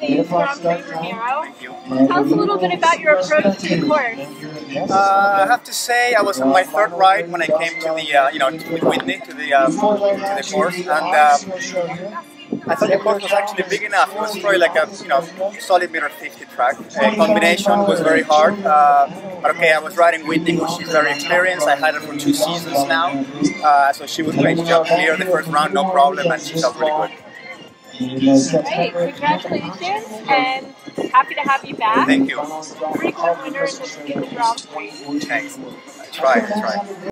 States Grand Prix Ramiro. Thank you. Tell us a little bit about your approach to the course. Uh, I have to say, I was on my third ride when I came to the, uh, you know, with Whitney to the um, to the course, and um, I thought the course was actually big enough. It was probably like a, you know, solid meter 50 track. Uh, combination was very hard, uh, but okay, I was riding Whitney, who she's very experienced. I had her for two seasons now, uh, so she was great. She jumped clear the first round, no problem, and she felt really good. Great, congratulations, and happy to have you back. Thank you. Frequent winner in the, in the Grand Thanks. I tried, I tried.